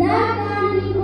Dakani